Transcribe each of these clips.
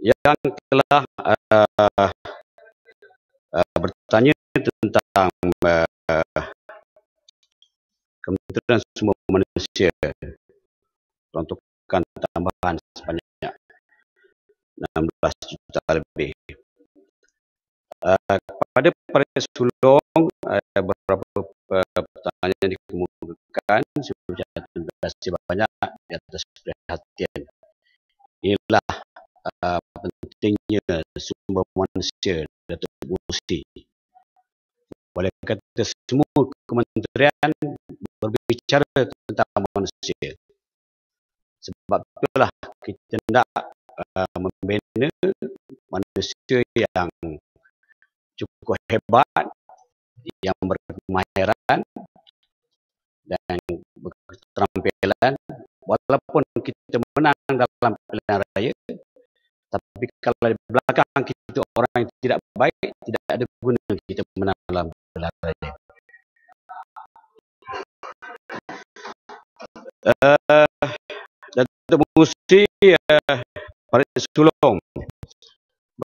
yang telah uh, uh, bertanya tentang uh, Kementerian Semua Manusia peruntukan tambahan sebanyak 16 juta lebih. Uh, pada pada sulung uh, beberapa uh, pertanyaan yang dikemukakan terima kasih banyak di atas perhatian. Inilah uh, pentingnya sumber manusia Datuk Musi. Boleh kata semua kementerian berbicara tentang manusia. Sebab itulah kita nak uh, membina manusia yang cukup hebat, yang berkemahiran dan berketerampilan. Walaupun kita menang dalam pilihan raya, tapi kalau di belakang kita orang yang tidak baik, tidak ada guna kita pilihan raya. Uh, Datuk Musi uh, Parit Sulong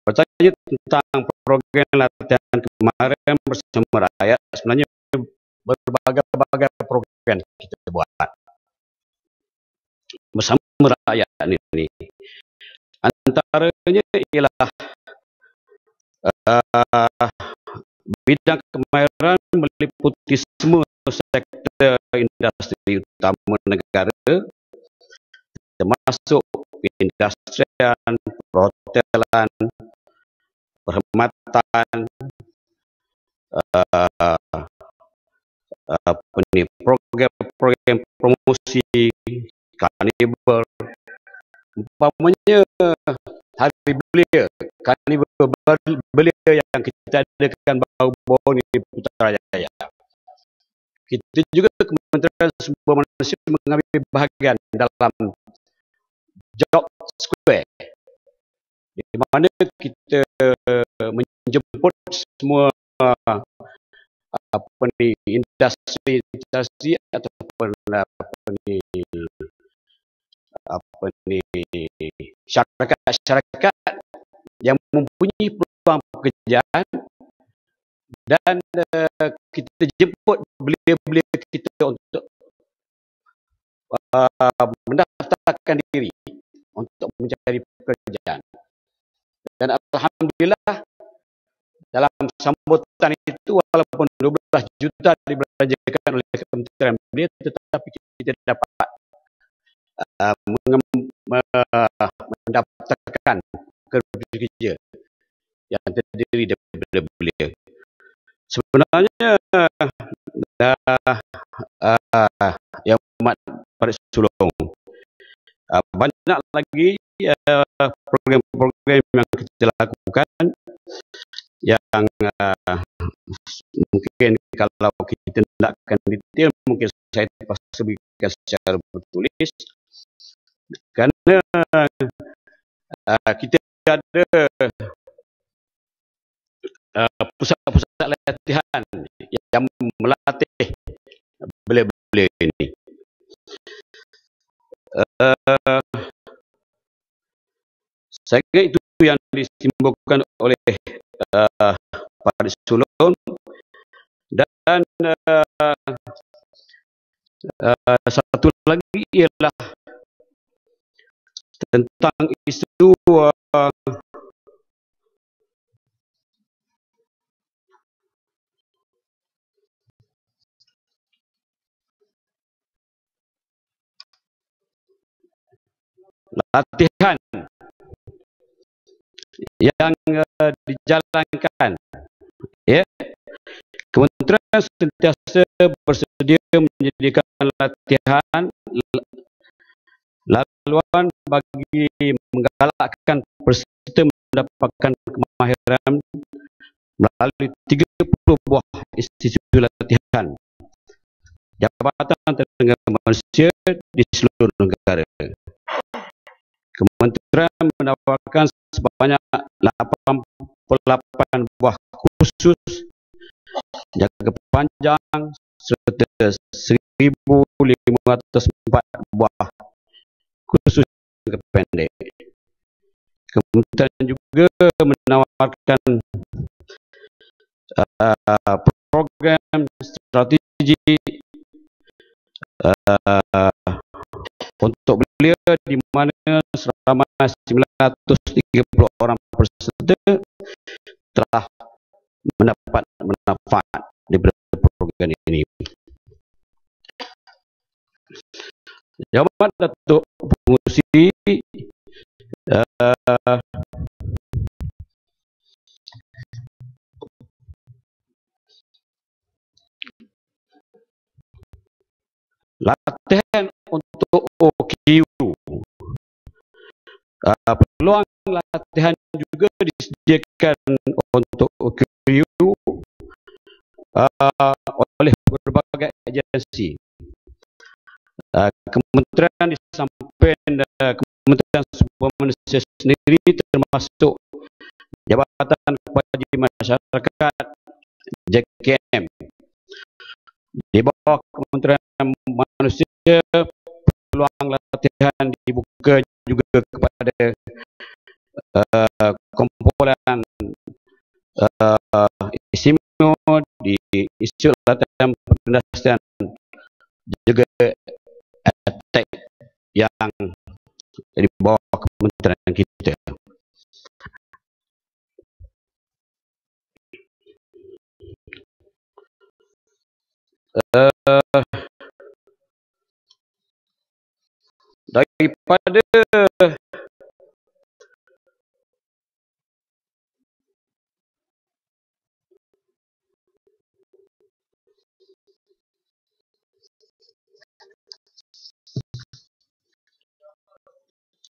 bertanya tentang program latihan kemarin bersama rakyat sebenarnya berbagai-bagai program kita buat bersama rakyat ini. Antaranya ialah uh, bidang kemahiran meliputi semua sektor industri utama negara termasuk industrian, perhotelan, perkhidmatan, uh, ni program-program promosi karnival umpamanya hari belia karnival belia yang kita adakan baru-baru ni di Putrajaya kita juga Kementerian Sumber Manusia mengambil bahagian dalam job square di mana kita menjemput semua apa ni industri industri ataupun apa ni apa ni syarikat-syarikat yang mempunyai peluang pekerjaan dan uh, kita jemput belia-belia kita untuk uh, mendaftarkan diri untuk mencari pekerjaan. Dan Alhamdulillah dalam sambutan itu walaupun 12 juta dibelanjakan oleh Kementerian Belia tetapi kita dapat uh, mendapatkan kerja yang terdiri daripada belia. Sebenarnya uh, uh, yang amat pada uh, banyak lagi program-program uh, yang kita lakukan yang uh, mungkin kalau kita nakkan detail mungkin saya terpaksa berikan secara bertulis kerana uh, kita ada uh, pusat-pusat latihan yang melatih belia-belia ini. Uh, saya ingat itu yang disimbolkan oleh uh, Pak Sulun dan uh, uh, satu lagi ialah tentang isu uh, latihan yang uh, dijalankan. Ya. Kementerian sentiasa bersedia menyediakan latihan laluan bagi menggalakkan peserta mendapatkan kemahiran melalui 30 buah institusi latihan jabatan tenaga manusia di seluruh negara. Kementerian menawarkan sebanyak 88 buah khusus jaga panjang serta 1,504 buah khusus jaga pendek. Kementerian juga menawarkan uh, program strategi uh, untuk belia di mana selama 930 orang peserta telah mendapat manfaat daripada program ini. Jawapan Datuk Pengusi uh, latihan untuk OKU. Uh, peluang latihan juga disediakan untuk OKU uh, oleh berbagai agensi. Uh, kementerian disampaikan uh, Kementerian Sumber Manusia sendiri termasuk Jabatan Kepada Masyarakat JKM di bawah Kementerian Manusia peluang latihan dibuka juga kepada uh, kumpulan uh, ISIMO di isu latihan pendasarian juga yang di bawah kementerian kita. Uh, daripada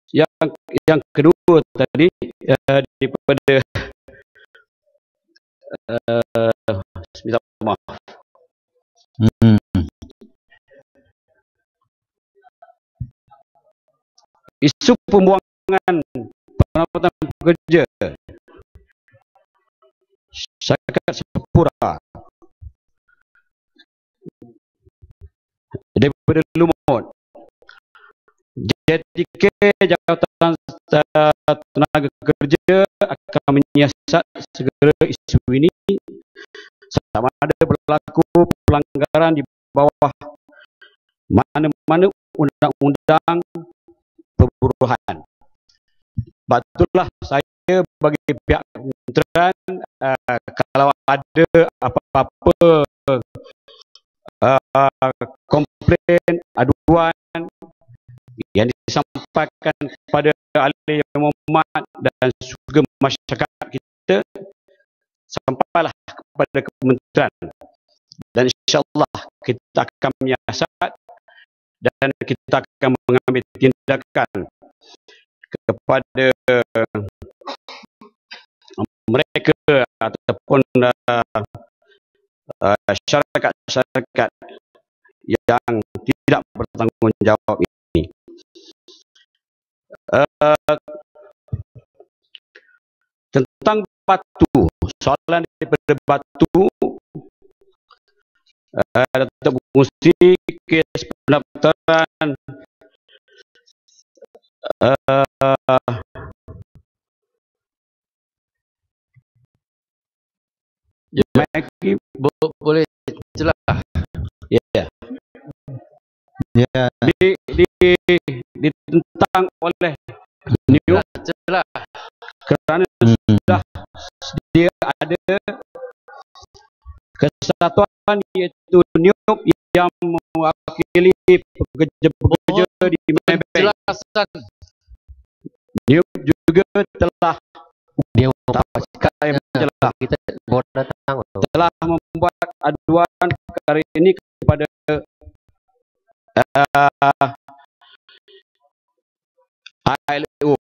yang yang kedua tadi uh, daripada uh, minta maaf hmm. isu pembuangan penempatan pekerja syarikat sepura daripada lumut JTK Jabatan Tenaga Kerja akan menyiasat segera isu ini sama ada berlaku pelanggaran di bawah mana-mana undang-undang perburuhan. Betullah saya bagi pihak kementerian uh, kalau ada apa-apa uh, komplain, aduan yang disampaikan kepada ahli Muhammad dan juga masyarakat kita sampailah kepada kementerian dan insyaAllah kita akan menyiasat dan kita akan mengambil tindakan kepada mereka ataupun syarikat-syarikat yang tidak bertanggungjawab. Uh, tentang batu, soalan daripada batu uh, Datuk Musti kes pendaftaran uh, Mike boleh jelas ya yeah. ya yeah. di, di ditentang oleh New jelas kerana hmm. sudah dia ada kesatuan iaitu NIUP yang mewakili pekerja-pekerja oh, di Maybank. Penjelasan. NIUP juga telah dia yang telah kita datang telah membuat aduan perkara ini kepada uh, ILO.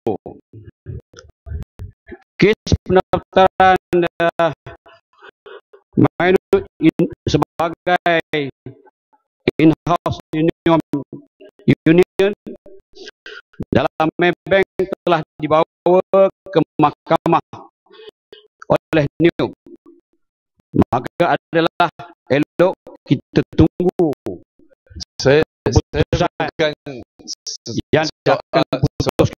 Kes pendaftaran uh, Minut in, sebagai in-house union, union dalam Maybank telah dibawa ke mahkamah oleh New. Maka adalah elok kita tunggu saya, saya yang akan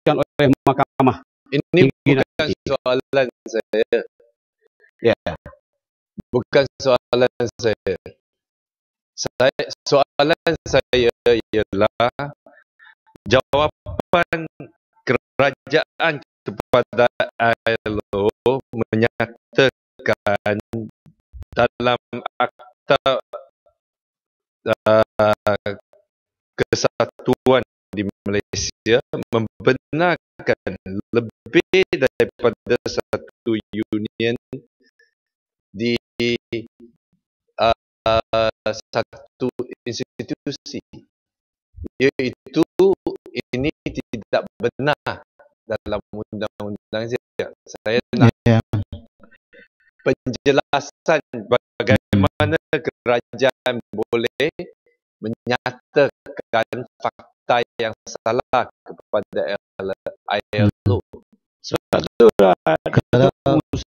diputuskan oleh mahkamah. Ini bukan nanti. soalan saya. Ya. Bukan soalan saya. Saya soalan saya ialah jawapan kerajaan kepada ILO menyatakan dalam akta uh, kesatuan di Malaysia membenarkan lebih daripada satu union di uh, satu institusi iaitu ini tidak benar dalam undang-undang saya. Saya nak Ya. penjelasan bagaimana kerajaan boleh menyatakan fakta yang salah kepada ILO. Sebab tu uh, kalau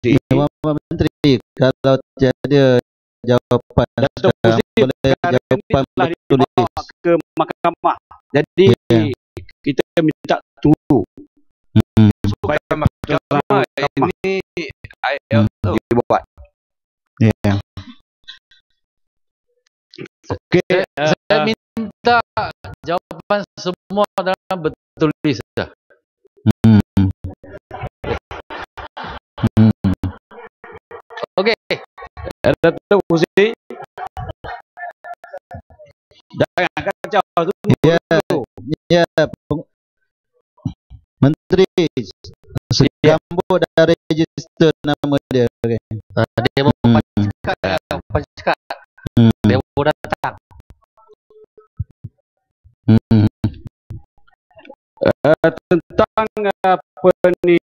Dewan Menteri kalau tiada jawapan Datuk sekarang boleh jawapan bertulis. dibawa ke mahkamah. Jadi Ya. kita minta tunggu Hmm. supaya Mahkamah mahkamah ini ILO. dibuat. Ya. Okey, Saya uh, minta jawapan semua dalam bertulis saja. Hmm. Hmm. Okey. Datuk Fungsi jangan kacau tunggu Ya. Ya, peng- Menteri Segambut dah register nama dia. Okay. Uh, dia mau Hmm. Uh, tentang apa ni?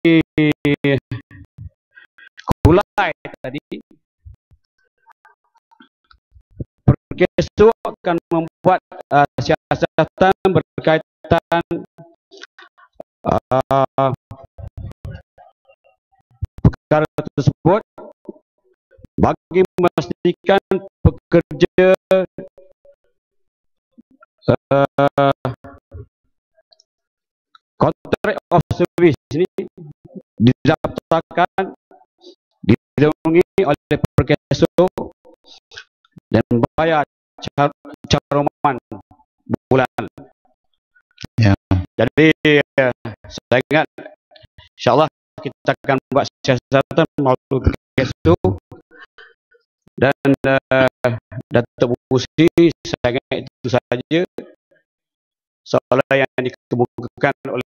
Kulai tadi. Perkesu akan membuat uh, siasatan berkaitan uh, perkara tersebut bagi memastikan pekerja uh, kontrak of service ini didaftarkan dilindungi oleh Perkesu dan bayar car caruman bulan. Ya. Jadi eh, saya ingat insyaAllah kita akan buat siasatan melalui Perkesu dan uh, Datuk Busi saya ingat itu saja soalan yang dikemukakan oleh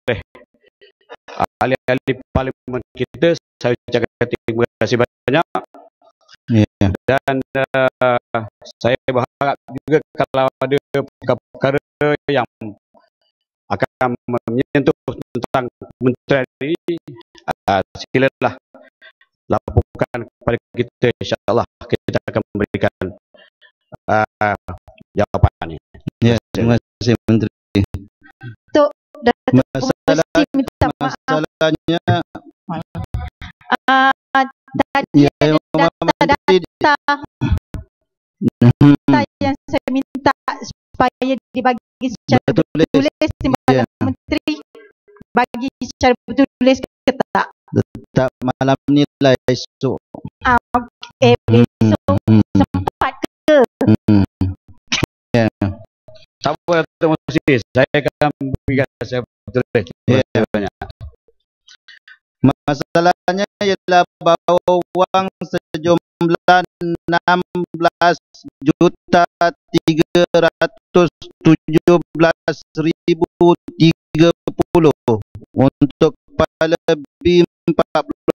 ahli-ahli parlimen kita saya ucapkan terima kasih banyak Ya. dan uh, saya berharap juga kalau ada perkara-perkara yang akan menyentuh tentang kementerian ini uh, silalah laporkan kepada kita insyaAllah kita akan memberikan uh, jawapannya Ya, terima kasih Menteri. Datuk Mesti minta masalahnya Ah, tadi ya ada Muhammad Menteri data Hmm, yang saya minta supaya dibagi secara bertulis bertulis Timbalan Ya. Menteri bagi secara bertulis ke tak? tak malam ni lah esok. Ah, eh, Hmm, besok hmm, sempat ke? hmm. Ya. tak apa Datuk Musi saya akan berikan saya bertulis Masalahnya ialah bahawa wang sejumlah 16 juta 317 ribu 30 untuk kepala B14